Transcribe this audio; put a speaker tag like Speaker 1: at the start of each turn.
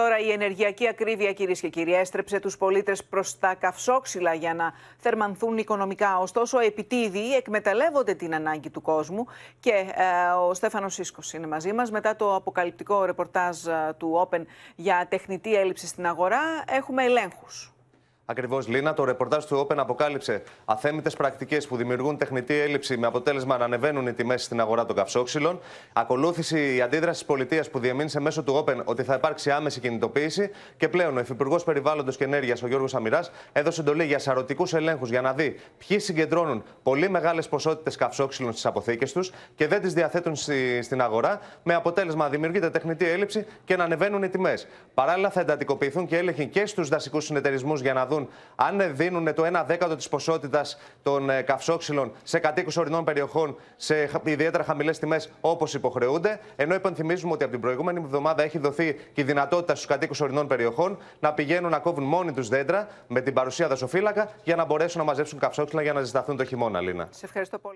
Speaker 1: Τώρα η ενεργειακή ακρίβεια, κυρίες και κύριοι, έστρεψε τους πολίτες προς τα καυσόξυλα για να θερμανθούν οικονομικά. Ωστόσο, επιτίδιοι εκμεταλλεύονται την ανάγκη του κόσμου και ε, ο Στέφανος Σίσκο είναι μαζί μας. Μετά το αποκαλυπτικό ρεπορτάζ ε, του Open για τεχνητή έλλειψη στην αγορά, έχουμε ελέγχους.
Speaker 2: Ακριβώς, Λίνα. Το ρεπορτάζ του Open αποκάλυψε αθέμητες πρακτικές που δημιουργούν τεχνητή έλλειψη με αποτέλεσμα να ανεβαίνουν οι τιμές στην αγορά των καυσόξυλων. Ακολούθησε η αντίδραση της πολιτείας που διαμήνυσε μέσω του Open ότι θα υπάρξει άμεση κινητοποίηση. Και πλέον ο Υφυπουργός Περιβάλλοντος και Ενέργειας, ο Γιώργος Αμυρά, έδωσε εντολή για σαρωτικούς ελέγχους για να δει ποιοι συγκεντρώνουν πολύ μεγάλες ποσότητες καυσόξυλων στις αποθήκες τους και δεν τις διαθέτουν στην αγορά, με αποτέλεσμα να δημιουργείται τεχνητή έλλειψη και να ανεβαίνουν οι τιμές. Παράλληλα, θα εντατικοποιηθούν και έλεγχοι και στους δασικούς συνεταιρισμούς για να δουν αν δίνουν το 1 δέκατο της ποσότητας των ε, καυσόξυλων σε κατοίκους ορεινών περιοχών σε ιδιαίτερα χαμηλές τιμές όπως υποχρεούνται. Ενώ υπενθυμίζουμε ότι από την προηγούμενη εβδομάδα έχει δοθεί και η δυνατότητα στους κατοίκους ορεινών περιοχών να πηγαίνουν να κόβουν μόνοι τους δέντρα με την παρουσία δασοφύλακα για να μπορέσουν να μαζέψουν καυσόξυλα για να ζεσταθούν το χειμώνα, Λίνα.
Speaker 1: Σε ευχαριστώ πολύ.